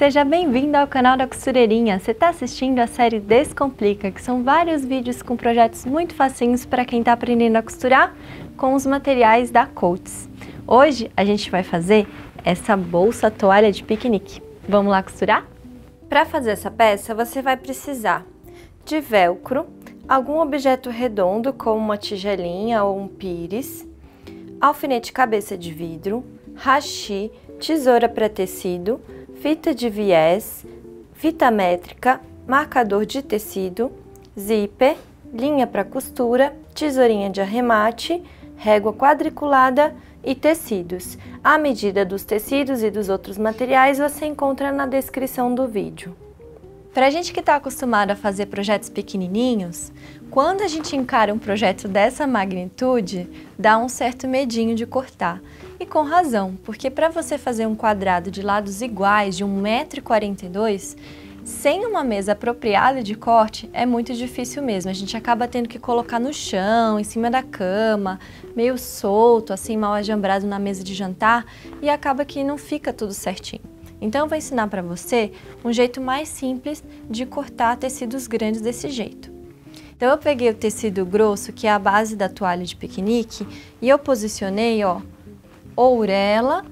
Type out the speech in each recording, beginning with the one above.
Seja bem-vindo ao canal da Costureirinha. Você está assistindo a série Descomplica, que são vários vídeos com projetos muito facinhos para quem está aprendendo a costurar com os materiais da Coats. Hoje a gente vai fazer essa bolsa toalha de piquenique. Vamos lá costurar? Para fazer essa peça, você vai precisar de velcro, algum objeto redondo como uma tigelinha ou um pires, alfinete cabeça de vidro, hashi, tesoura para tecido, fita de viés, fita métrica, marcador de tecido, zíper, linha para costura, tesourinha de arremate, régua quadriculada e tecidos. A medida dos tecidos e dos outros materiais você encontra na descrição do vídeo. Para a gente que está acostumado a fazer projetos pequenininhos, quando a gente encara um projeto dessa magnitude, dá um certo medinho de cortar. E com razão, porque para você fazer um quadrado de lados iguais de 1,42m, sem uma mesa apropriada de corte, é muito difícil mesmo. A gente acaba tendo que colocar no chão, em cima da cama, meio solto, assim, mal ajambrado na mesa de jantar, e acaba que não fica tudo certinho. Então eu vou ensinar para você um jeito mais simples de cortar tecidos grandes desse jeito. Então eu peguei o tecido grosso, que é a base da toalha de piquenique, e eu posicionei, ó, ourela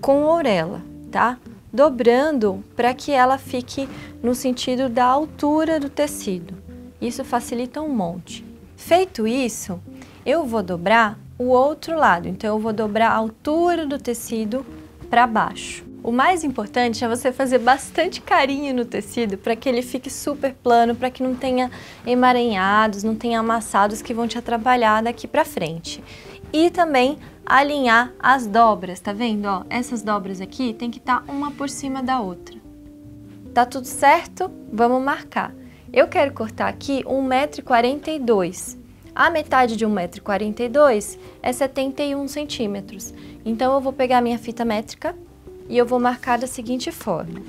com ourela, tá? Dobrando para que ela fique no sentido da altura do tecido. Isso facilita um monte. Feito isso, eu vou dobrar o outro lado. Então, eu vou dobrar a altura do tecido para baixo. O mais importante é você fazer bastante carinho no tecido para que ele fique super plano, para que não tenha emaranhados, não tenha amassados que vão te atrapalhar daqui para frente. E também alinhar as dobras, tá vendo? Ó, essas dobras aqui tem que estar tá uma por cima da outra. Tá tudo certo? Vamos marcar. Eu quero cortar aqui 1,42m. A metade de 1,42m é 71 centímetros. Então eu vou pegar minha fita métrica e eu vou marcar da seguinte forma.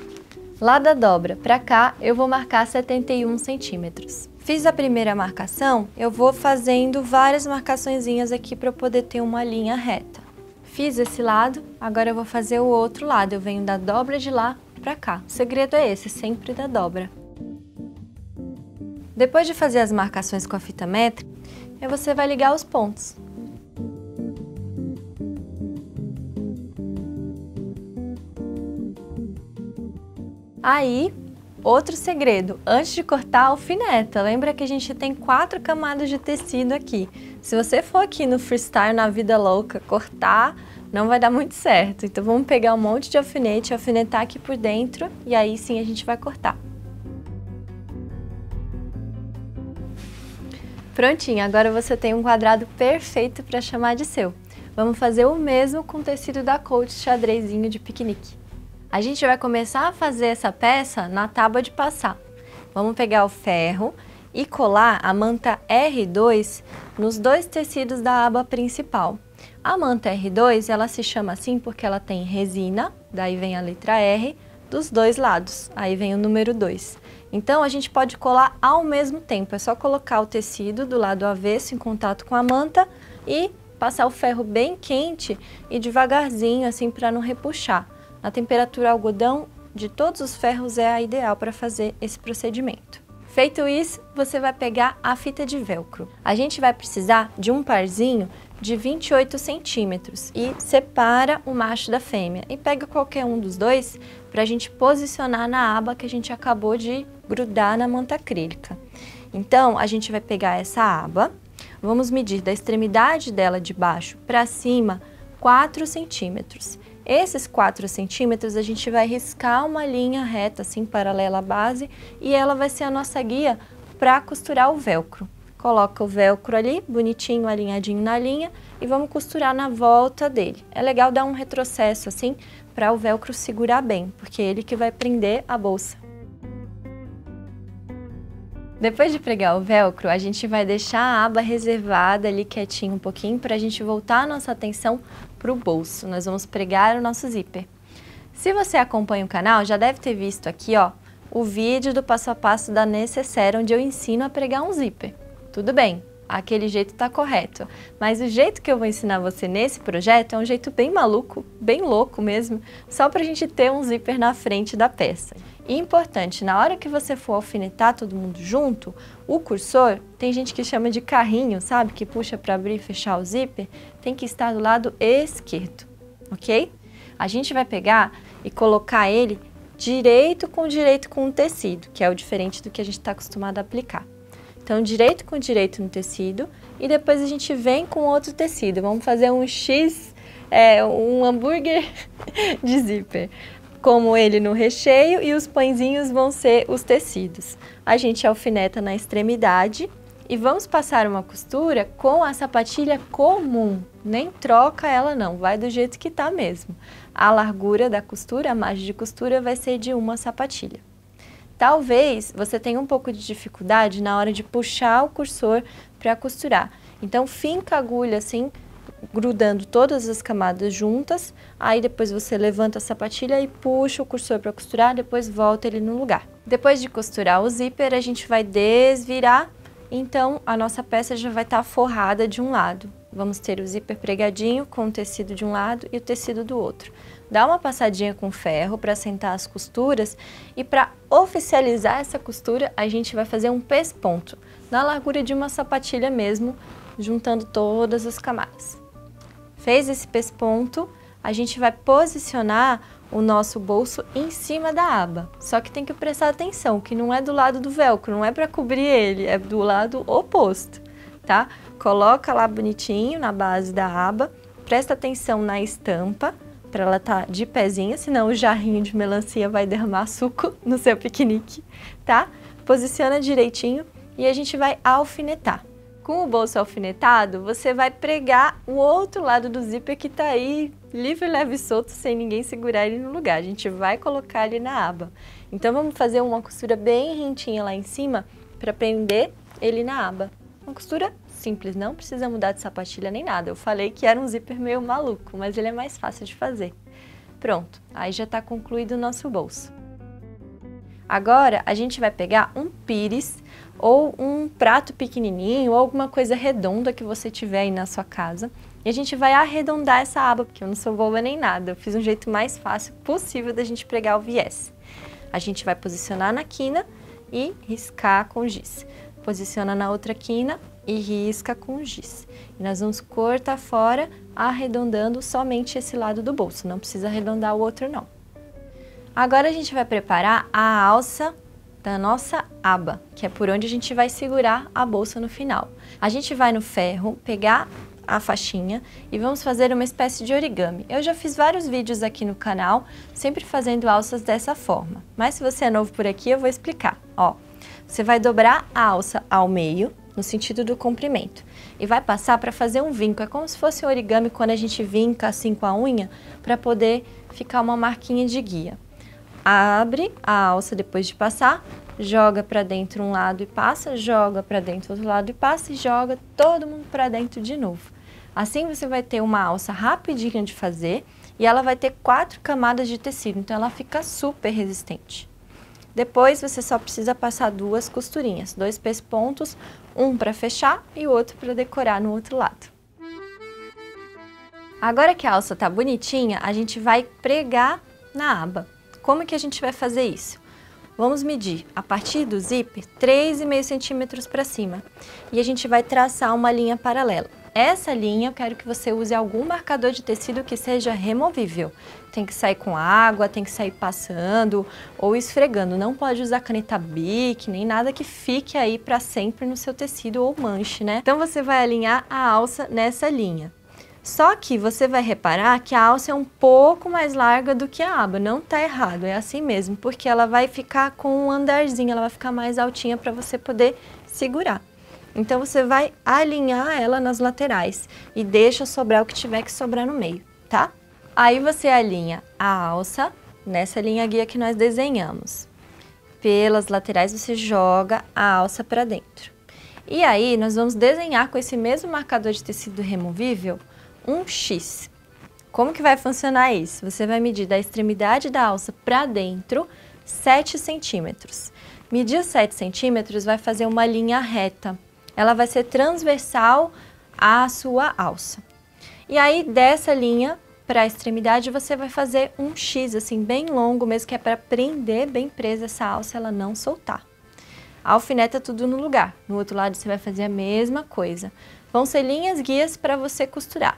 Lá da dobra para cá, eu vou marcar 71 centímetros. Fiz a primeira marcação, eu vou fazendo várias marcaçõezinhas aqui para poder ter uma linha reta. Fiz esse lado, agora eu vou fazer o outro lado. Eu venho da dobra de lá para cá. O segredo é esse, sempre da dobra. Depois de fazer as marcações com a fita métrica, você vai ligar os pontos. Aí, Outro segredo, antes de cortar, alfineta. Lembra que a gente tem quatro camadas de tecido aqui. Se você for aqui no freestyle, na vida louca, cortar, não vai dar muito certo. Então vamos pegar um monte de alfinete, alfinetar aqui por dentro e aí sim a gente vai cortar. Prontinho, agora você tem um quadrado perfeito para chamar de seu. Vamos fazer o mesmo com o tecido da Coach xadrezinho de piquenique. A gente vai começar a fazer essa peça na tábua de passar. Vamos pegar o ferro e colar a manta R2 nos dois tecidos da aba principal. A manta R2, ela se chama assim porque ela tem resina, daí vem a letra R, dos dois lados, aí vem o número 2. Então, a gente pode colar ao mesmo tempo, é só colocar o tecido do lado avesso em contato com a manta e passar o ferro bem quente e devagarzinho, assim, para não repuxar. A temperatura algodão de todos os ferros é a ideal para fazer esse procedimento. Feito isso, você vai pegar a fita de velcro. A gente vai precisar de um parzinho de 28 centímetros e separa o macho da fêmea e pega qualquer um dos dois para a gente posicionar na aba que a gente acabou de grudar na manta acrílica. Então, a gente vai pegar essa aba, vamos medir da extremidade dela de baixo para cima 4 centímetros esses 4 centímetros a gente vai riscar uma linha reta, assim, paralela à base, e ela vai ser a nossa guia para costurar o velcro. Coloca o velcro ali, bonitinho, alinhadinho na linha, e vamos costurar na volta dele. É legal dar um retrocesso, assim, para o velcro segurar bem, porque é ele que vai prender a bolsa. Depois de pregar o velcro, a gente vai deixar a aba reservada ali quietinho um pouquinho para a gente voltar a nossa atenção para o bolso. Nós vamos pregar o nosso zíper. Se você acompanha o canal, já deve ter visto aqui ó, o vídeo do passo a passo da Necessaire, onde eu ensino a pregar um zíper. Tudo bem, aquele jeito está correto. Mas o jeito que eu vou ensinar você nesse projeto é um jeito bem maluco, bem louco mesmo, só para a gente ter um zíper na frente da peça. Importante, na hora que você for alfinetar todo mundo junto, o cursor, tem gente que chama de carrinho, sabe? Que puxa para abrir e fechar o zíper, tem que estar do lado esquerdo, ok? A gente vai pegar e colocar ele direito com direito com o tecido, que é o diferente do que a gente está acostumado a aplicar. Então, direito com direito no tecido e depois a gente vem com outro tecido. Vamos fazer um X, é, um hambúrguer de zíper, como ele no recheio e os pãezinhos vão ser os tecidos. A gente alfineta na extremidade e vamos passar uma costura com a sapatilha comum. Nem troca ela não, vai do jeito que tá mesmo. A largura da costura, a margem de costura vai ser de uma sapatilha. Talvez você tenha um pouco de dificuldade na hora de puxar o cursor para costurar. Então, finca a agulha assim, grudando todas as camadas juntas, aí depois você levanta a sapatilha e puxa o cursor para costurar, depois volta ele no lugar. Depois de costurar o zíper, a gente vai desvirar, então a nossa peça já vai estar tá forrada de um lado. Vamos ter o zíper pregadinho com o tecido de um lado e o tecido do outro. Dá uma passadinha com ferro para sentar as costuras e para oficializar essa costura, a gente vai fazer um pesponto na largura de uma sapatilha mesmo, juntando todas as camadas. Fez esse pesponto, a gente vai posicionar o nosso bolso em cima da aba. Só que tem que prestar atenção, que não é do lado do velcro, não é para cobrir ele, é do lado oposto, tá? Coloca lá bonitinho na base da aba, presta atenção na estampa, para ela estar tá de pezinha, senão o jarrinho de melancia vai derramar suco no seu piquenique, tá? Posiciona direitinho e a gente vai alfinetar. Com o bolso alfinetado, você vai pregar o outro lado do zíper que está aí livre, leve e solto, sem ninguém segurar ele no lugar. A gente vai colocar ele na aba. Então vamos fazer uma costura bem rentinha lá em cima para prender ele na aba. Uma costura simples, não precisa mudar de sapatilha nem nada. Eu falei que era um zíper meio maluco, mas ele é mais fácil de fazer. Pronto, aí já está concluído o nosso bolso. Agora a gente vai pegar um pires ou um prato pequenininho ou alguma coisa redonda que você tiver aí na sua casa e a gente vai arredondar essa aba, porque eu não sou boba nem nada, eu fiz um jeito mais fácil possível da gente pregar o viés. A gente vai posicionar na quina e riscar com giz. Posiciona na outra quina, e risca com giz. E nós vamos cortar fora, arredondando somente esse lado do bolso, não precisa arredondar o outro não. Agora a gente vai preparar a alça da nossa aba, que é por onde a gente vai segurar a bolsa no final. A gente vai no ferro pegar a faixinha e vamos fazer uma espécie de origami. Eu já fiz vários vídeos aqui no canal, sempre fazendo alças dessa forma. Mas se você é novo por aqui, eu vou explicar. Ó, você vai dobrar a alça ao meio, no sentido do comprimento. E vai passar para fazer um vinco. É como se fosse um origami quando a gente vinca assim com a unha, para poder ficar uma marquinha de guia. Abre a alça depois de passar, joga para dentro um lado e passa, joga para dentro outro lado e passa e joga todo mundo para dentro de novo. Assim você vai ter uma alça rapidinha de fazer e ela vai ter quatro camadas de tecido, então ela fica super resistente. Depois você só precisa passar duas costurinhas, dois pespontos, um para fechar e o outro para decorar no outro lado. Agora que a alça tá bonitinha, a gente vai pregar na aba. Como que a gente vai fazer isso? Vamos medir a partir do zíper 3,5 centímetros para cima e a gente vai traçar uma linha paralela. Essa linha eu quero que você use algum marcador de tecido que seja removível. Tem que sair com água, tem que sair passando ou esfregando. Não pode usar caneta Bic, nem nada que fique aí para sempre no seu tecido ou manche, né? Então você vai alinhar a alça nessa linha. Só que você vai reparar que a alça é um pouco mais larga do que a aba. Não tá errado, é assim mesmo, porque ela vai ficar com um andarzinho, ela vai ficar mais altinha para você poder segurar. Então você vai alinhar ela nas laterais e deixa sobrar o que tiver que sobrar no meio, tá? Aí você alinha a alça nessa linha guia que nós desenhamos. Pelas laterais você joga a alça para dentro. E aí nós vamos desenhar com esse mesmo marcador de tecido removível um X. Como que vai funcionar isso? Você vai medir da extremidade da alça para dentro 7 centímetros. Medir 7 centímetros vai fazer uma linha reta ela vai ser transversal à sua alça. E aí, dessa linha para a extremidade, você vai fazer um X, assim, bem longo mesmo, que é para prender bem presa essa alça, ela não soltar. Alfineta tudo no lugar. No outro lado, você vai fazer a mesma coisa. Vão ser linhas guias para você costurar.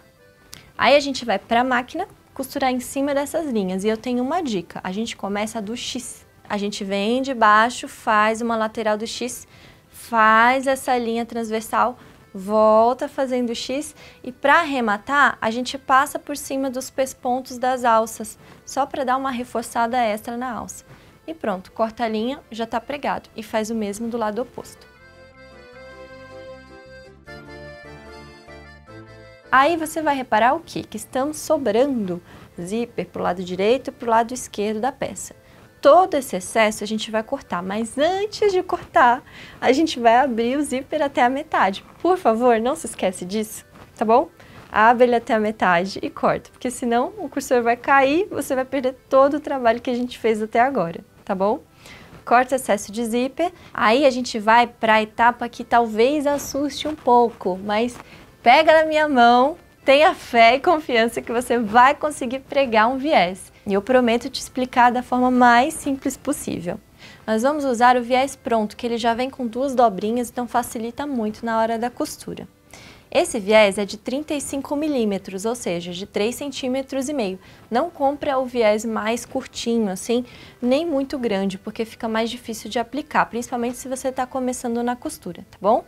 Aí, a gente vai para a máquina, costurar em cima dessas linhas. E eu tenho uma dica, a gente começa do X. A gente vem de baixo, faz uma lateral do X, faz essa linha transversal, volta fazendo X e para arrematar, a gente passa por cima dos pespontos das alças, só para dar uma reforçada extra na alça. E pronto, corta a linha, já está pregado e faz o mesmo do lado oposto. Aí você vai reparar o quê? Que estão sobrando zíper para o lado direito e para o lado esquerdo da peça todo esse excesso a gente vai cortar, mas antes de cortar, a gente vai abrir o zíper até a metade. Por favor, não se esquece disso, tá bom? Abre ele até a metade e corta, porque senão o cursor vai cair, você vai perder todo o trabalho que a gente fez até agora, tá bom? Corta excesso de zíper, aí a gente vai para a etapa que talvez assuste um pouco, mas pega na minha mão, tenha fé e confiança que você vai conseguir pregar um viés. E eu prometo te explicar da forma mais simples possível. Nós vamos usar o viés pronto, que ele já vem com duas dobrinhas, então facilita muito na hora da costura. Esse viés é de 35 milímetros, ou seja, de 3 centímetros e meio. Não compra o viés mais curtinho, assim, nem muito grande, porque fica mais difícil de aplicar, principalmente se você está começando na costura, tá bom?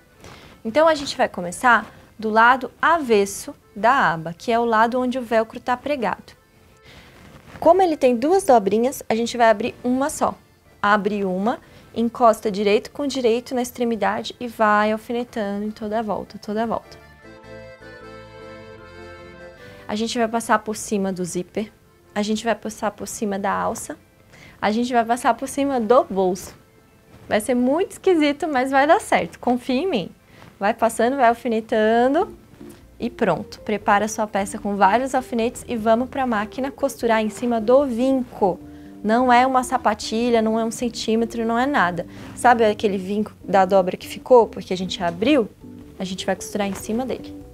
Então a gente vai começar do lado avesso da aba, que é o lado onde o velcro está pregado. Como ele tem duas dobrinhas, a gente vai abrir uma só. Abre uma, encosta direito com direito na extremidade e vai alfinetando em toda a volta, toda a volta. A gente vai passar por cima do zíper, a gente vai passar por cima da alça, a gente vai passar por cima do bolso. Vai ser muito esquisito, mas vai dar certo, confia em mim. Vai passando, vai alfinetando e pronto. Prepara a sua peça com vários alfinetes e vamos para a máquina costurar em cima do vinco. Não é uma sapatilha, não é um centímetro, não é nada. Sabe aquele vinco da dobra que ficou porque a gente abriu? A gente vai costurar em cima dele.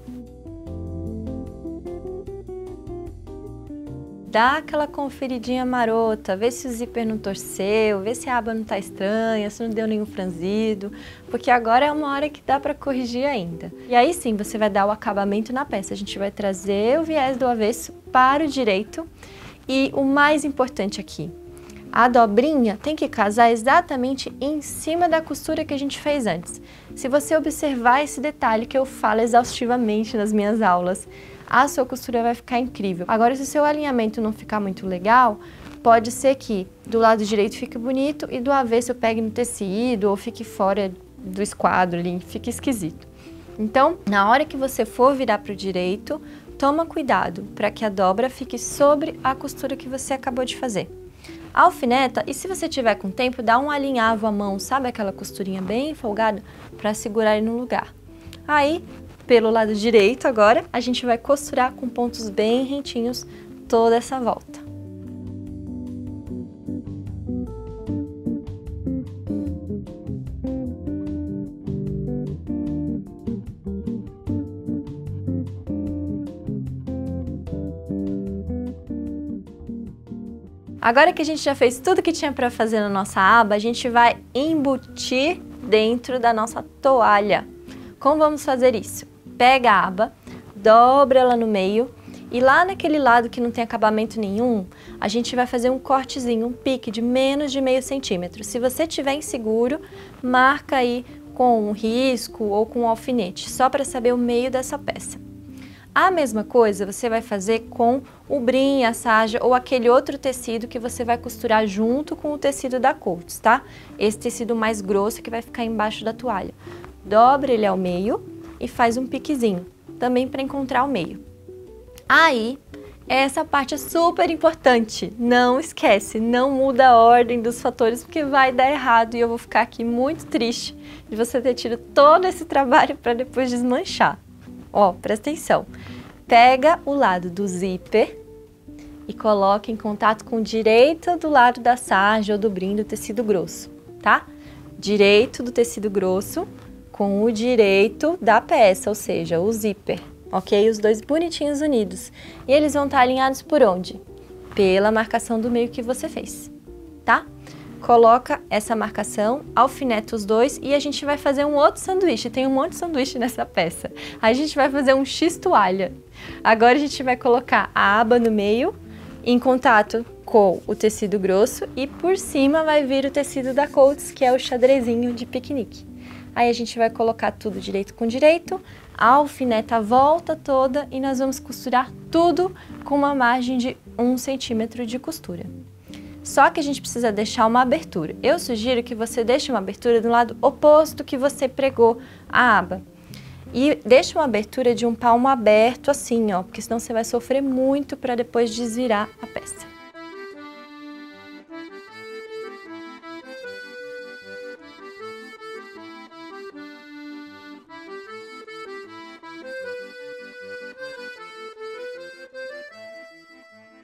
Dá aquela conferidinha marota, vê se o zíper não torceu, vê se a aba não tá estranha, se não deu nenhum franzido, porque agora é uma hora que dá para corrigir ainda. E aí sim, você vai dar o acabamento na peça. A gente vai trazer o viés do avesso para o direito e o mais importante aqui, a dobrinha tem que casar exatamente em cima da costura que a gente fez antes. Se você observar esse detalhe que eu falo exaustivamente nas minhas aulas, a sua costura vai ficar incrível. Agora, se o seu alinhamento não ficar muito legal, pode ser que do lado direito fique bonito e do avesso pegue no tecido ou fique fora do esquadro ali, fique esquisito. Então, na hora que você for virar para o direito, toma cuidado para que a dobra fique sobre a costura que você acabou de fazer. Alfineta, e se você tiver com tempo, dá um alinhavo à mão, sabe aquela costurinha bem folgada? Para segurar ele no lugar. Aí, pelo lado direito agora, a gente vai costurar com pontos bem rentinhos toda essa volta. Agora que a gente já fez tudo que tinha para fazer na nossa aba, a gente vai embutir dentro da nossa toalha. Como vamos fazer isso? Pega a aba, dobra ela no meio e lá naquele lado que não tem acabamento nenhum, a gente vai fazer um cortezinho, um pique de menos de meio centímetro. Se você tiver inseguro, marca aí com um risco ou com um alfinete, só para saber o meio dessa peça. A mesma coisa você vai fazer com o brim, a saja ou aquele outro tecido que você vai costurar junto com o tecido da Coats, tá? Esse tecido mais grosso que vai ficar embaixo da toalha. Dobra ele ao meio e faz um piquezinho, também para encontrar o meio. Aí, essa parte é super importante. Não esquece, não muda a ordem dos fatores porque vai dar errado e eu vou ficar aqui muito triste de você ter tido todo esse trabalho para depois desmanchar. Ó, presta atenção. Pega o lado do zíper e coloca em contato com o direito do lado da sarja ou do brim do tecido grosso, tá? Direito do tecido grosso, com o direito da peça, ou seja, o zíper, ok? Os dois bonitinhos unidos. E eles vão estar alinhados por onde? Pela marcação do meio que você fez, tá? Coloca essa marcação, alfineta os dois e a gente vai fazer um outro sanduíche. Tem um monte de sanduíche nessa peça. A gente vai fazer um X toalha. Agora a gente vai colocar a aba no meio, em contato com o tecido grosso e por cima vai vir o tecido da Coats, que é o xadrezinho de piquenique. Aí a gente vai colocar tudo direito com direito, alfineta a volta toda e nós vamos costurar tudo com uma margem de 1 centímetro de costura. Só que a gente precisa deixar uma abertura. Eu sugiro que você deixe uma abertura do lado oposto que você pregou a aba. E deixe uma abertura de um palmo aberto assim, ó, porque senão você vai sofrer muito para depois desvirar a peça.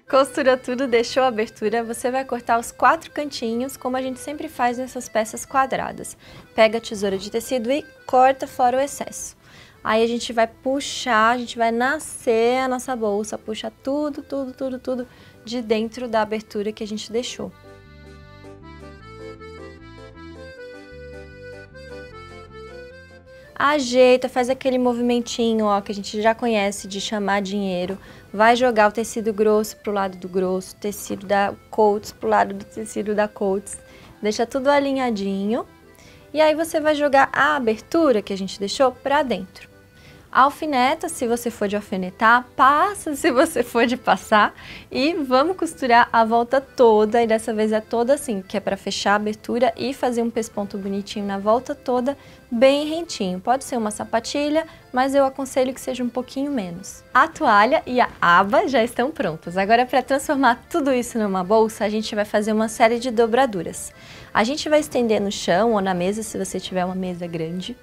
Costura tudo, deixou a abertura, você vai cortar os quatro cantinhos, como a gente sempre faz nessas peças quadradas. Pega a tesoura de tecido e corta fora o excesso. Aí a gente vai puxar, a gente vai nascer a nossa bolsa, puxa tudo, tudo, tudo, tudo de dentro da abertura que a gente deixou. ajeita, faz aquele movimentinho ó, que a gente já conhece de chamar dinheiro, vai jogar o tecido grosso para o lado do grosso, tecido da Coats para o lado do tecido da Coats, deixa tudo alinhadinho e aí você vai jogar a abertura que a gente deixou para dentro. Alfineta se você for de alfinetar, passa se você for de passar e vamos costurar a volta toda e dessa vez é toda assim, que é para fechar a abertura e fazer um pesponto bonitinho na volta toda, bem rentinho. Pode ser uma sapatilha, mas eu aconselho que seja um pouquinho menos. A toalha e a aba já estão prontas. Agora para transformar tudo isso numa bolsa, a gente vai fazer uma série de dobraduras. A gente vai estender no chão ou na mesa, se você tiver uma mesa grande,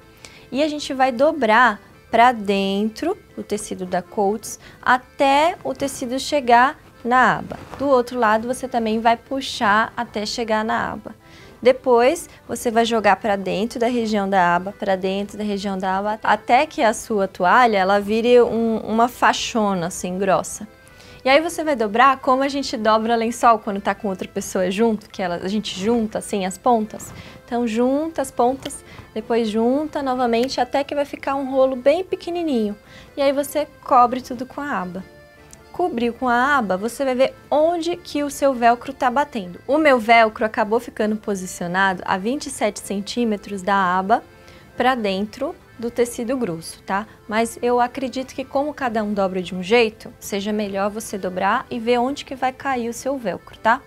e a gente vai dobrar para dentro, o tecido da Coats, até o tecido chegar na aba. Do outro lado, você também vai puxar até chegar na aba. Depois, você vai jogar para dentro da região da aba, para dentro da região da aba, até que a sua toalha ela vire um, uma faixona assim grossa. E aí você vai dobrar como a gente dobra lençol quando está com outra pessoa junto, que ela, a gente junta assim as pontas. Então junta as pontas, depois junta novamente até que vai ficar um rolo bem pequenininho. E aí você cobre tudo com a aba. Cobriu com a aba, você vai ver onde que o seu velcro está batendo. O meu velcro acabou ficando posicionado a 27 centímetros da aba para dentro do tecido grosso, tá? Mas eu acredito que como cada um dobra de um jeito, seja melhor você dobrar e ver onde que vai cair o seu velcro, tá?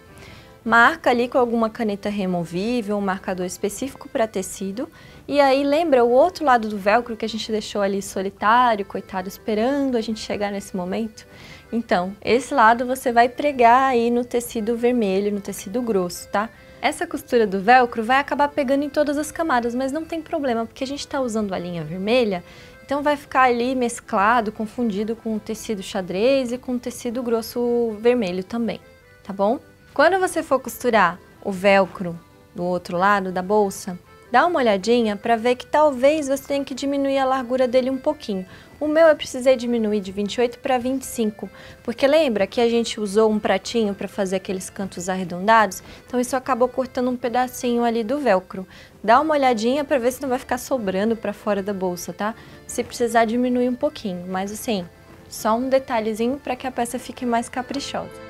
Marca ali com alguma caneta removível, um marcador específico para tecido. E aí lembra o outro lado do velcro que a gente deixou ali solitário, coitado, esperando a gente chegar nesse momento? Então, esse lado você vai pregar aí no tecido vermelho, no tecido grosso, tá? Essa costura do velcro vai acabar pegando em todas as camadas, mas não tem problema, porque a gente está usando a linha vermelha, então vai ficar ali mesclado, confundido com o tecido xadrez e com o tecido grosso vermelho também, tá bom? Quando você for costurar o velcro do outro lado da bolsa, dá uma olhadinha para ver que talvez você tenha que diminuir a largura dele um pouquinho. O meu eu precisei diminuir de 28 para 25, porque lembra que a gente usou um pratinho para fazer aqueles cantos arredondados? Então isso acabou cortando um pedacinho ali do velcro. Dá uma olhadinha para ver se não vai ficar sobrando para fora da bolsa, tá? Se precisar diminuir um pouquinho, mas assim, só um detalhezinho para que a peça fique mais caprichosa.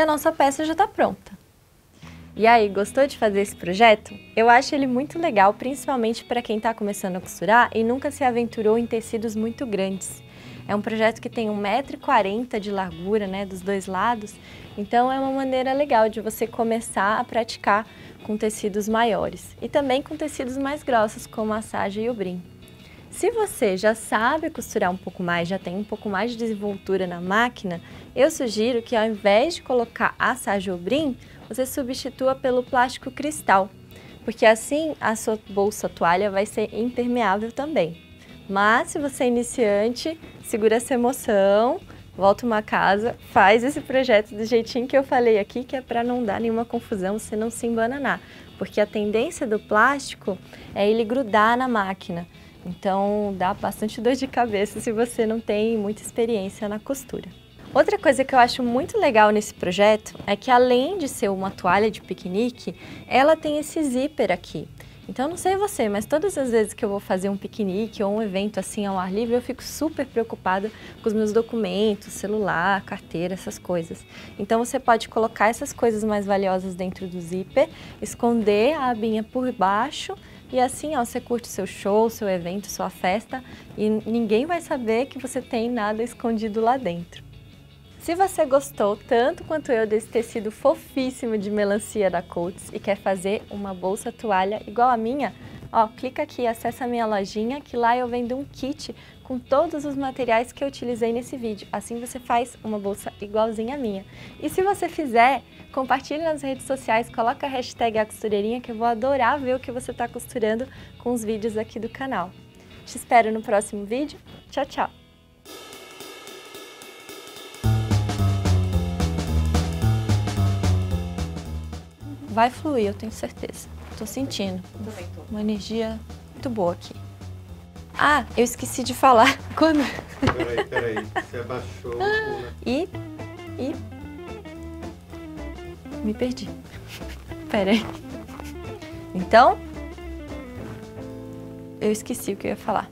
A nossa peça já está pronta. E aí, gostou de fazer esse projeto? Eu acho ele muito legal, principalmente para quem está começando a costurar e nunca se aventurou em tecidos muito grandes. É um projeto que tem 1,40m de largura né, dos dois lados, então é uma maneira legal de você começar a praticar com tecidos maiores e também com tecidos mais grossos, como a saja e o brim. Se você já sabe costurar um pouco mais, já tem um pouco mais de desenvoltura na máquina, eu sugiro que ao invés de colocar a brim, você substitua pelo plástico cristal. porque assim a sua bolsa toalha vai ser impermeável também. Mas se você é iniciante, segura essa emoção, volta uma casa, faz esse projeto do jeitinho que eu falei aqui, que é para não dar nenhuma confusão, você não se embananar. Porque a tendência do plástico é ele grudar na máquina. Então dá bastante dor de cabeça se você não tem muita experiência na costura. Outra coisa que eu acho muito legal nesse projeto é que além de ser uma toalha de piquenique, ela tem esse zíper aqui. Então não sei você, mas todas as vezes que eu vou fazer um piquenique ou um evento assim ao ar livre, eu fico super preocupada com os meus documentos, celular, carteira, essas coisas. Então você pode colocar essas coisas mais valiosas dentro do zíper, esconder a abinha por baixo e assim, ó, você curte seu show, seu evento, sua festa e ninguém vai saber que você tem nada escondido lá dentro. Se você gostou tanto quanto eu desse tecido fofíssimo de melancia da Coats e quer fazer uma bolsa toalha igual a minha, ó, clica aqui, acessa a minha lojinha que lá eu vendo um kit com todos os materiais que eu utilizei nesse vídeo. Assim você faz uma bolsa igualzinha a minha. E se você fizer, compartilhe nas redes sociais, coloca a hashtag a costureirinha que eu vou adorar ver o que você está costurando com os vídeos aqui do canal. Te espero no próximo vídeo. Tchau, tchau! vai fluir, eu tenho certeza. Tô sentindo. Uma energia muito boa aqui. Ah, eu esqueci de falar. Quando... Peraí, peraí. Você abaixou. E... E... Me perdi. Peraí. Então... Eu esqueci o que eu ia falar.